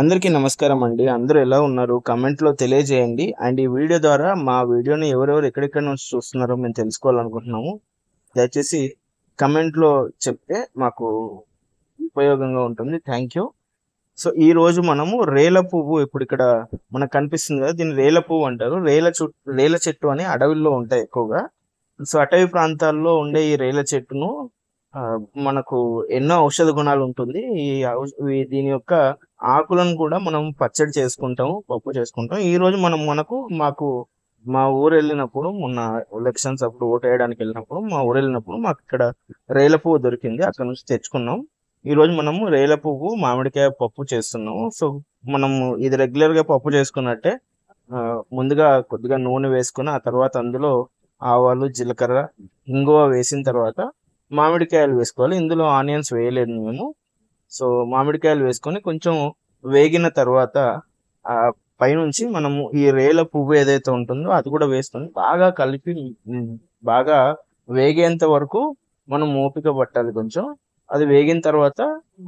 అందరికీ నమస్కారం అండి. అందరూ ఎలా ఉన్నారు? కమెంట్లో తెలియజేయండి. అండ్ ఈ వీడియో ద్వారా మా వీడియోని ఎవరెవరు ఎక్కడెక్కడ నుంచి చూస్తున్నారో మేము తెలుసుకోవాలనుకుంటున్నాము. దయచేసి కమెంట్లో చెప్తే మాకు ఉపయోగంగా ఉంటుంది. థ్యాంక్ యూ సో ఈ రోజు మనము రేల పువ్వు ఇప్పుడు ఇక్కడ మనకు కనిపిస్తుంది కదా దీన్ని రేల పువ్వు అంటారు. రేల చుట్టూ రేల చెట్టు అని అడవిలో ఉంటాయి ఎక్కువగా. సో అటవీ ప్రాంతాల్లో ఉండే ఈ రేల చెట్టును మనకు ఎన్నో ఔషధ గుణాలు ఉంటుంది. ఈ దీని యొక్క ఆకులను కూడా మనం పచ్చడి చేసుకుంటాం పప్పు చేసుకుంటాం ఈ రోజు మనం మనకు మాకు మా ఊరు వెళ్ళినప్పుడు మొన్న ఎలక్షన్స్ అప్పుడు ఓటు వేయడానికి వెళ్ళినప్పుడు మా ఊరు వెళ్ళినప్పుడు మాకు ఇక్కడ రేల పువ్వు దొరికింది. అక్కడ నుంచి తెచ్చుకున్నాం. ఈ రోజు మనము రేల పువ్వు మామిడికాయ పప్పు చేస్తున్నాము. సో మనము ఇది రెగ్యులర్గా పప్పు చేసుకున్నట్టే ముందుగా కొద్దిగా నూనె వేసుకుని ఆ తర్వాత అందులో ఆవాలు జీలకర్ర ఇంగువ వేసిన తర్వాత మామిడికాయలు వేసుకోవాలి. ఇందులో ఆనియన్స్ వేయలేదు మేము. సో మామిడికాయలు వేసుకొని కొంచెం వేగిన తర్వాత ఆ పైనుంచి మనము ఈ రేల పువ్వు ఏదైతే ఉంటుందో అది కూడా వేసుకొని బాగా కలిపి బాగా వేగేంత వరకు మనం ఓపిక పట్టాలి కొంచెం. అది వేగిన తర్వాత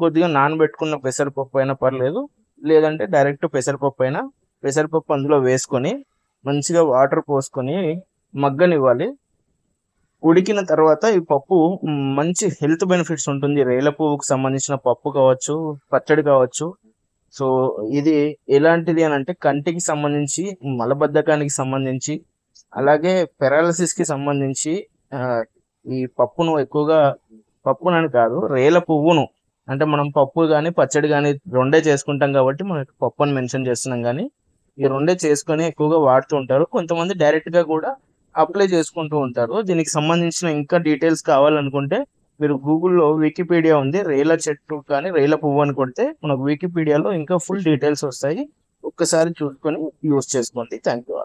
కొద్దిగా నానబెట్టుకున్న పెసరపప్పు అయినా పర్లేదు. లేదంటే డైరెక్ట్ పెసరపప్పు అయినా పెసరపప్పు అందులో వేసుకొని మంచిగా వాటర్ పోసుకొని మగ్గనివ్వాలి. ఉడికిన తర్వాత ఈ పప్పు మంచి హెల్త్ బెనిఫిట్స్ ఉంటుంది. రేల పువ్వుకు సంబంధించిన పప్పు కావచ్చు పచ్చడి కావచ్చు. సో ఇది ఎలాంటిది అని అంటే కంటికి సంబంధించి మలబద్ధకానికి సంబంధించి అలాగే పెరాలసిస్కి సంబంధించి ఈ పప్పును ఎక్కువగా పప్పునని కాదు రేల పువ్వును. అంటే మనం పప్పు కానీ పచ్చడి కానీ రెండే చేసుకుంటాం కాబట్టి మనం పప్పు అని మెన్షన్ చేస్తున్నాం కానీ ఈ రెండే చేసుకొని ఎక్కువగా వాడుతూ ఉంటారు. కొంతమంది డైరెక్ట్గా కూడా అప్లై చేసుకుంటూ ఉంటారు. దీనికి సంబంధించిన ఇంకా డీటెయిల్స్ కావాలనుకుంటే మీరు గూగుల్లో వికీపీడియా ఉంది. రేల చెట్టు కానీ రేల పువ్వు అని కొడితే మనకు వికీపీడియాలో ఇంకా ఫుల్ డీటెయిల్స్ వస్తాయి. ఒక్కసారి చూసుకొని యూస్ చేసుకోండి. Thank you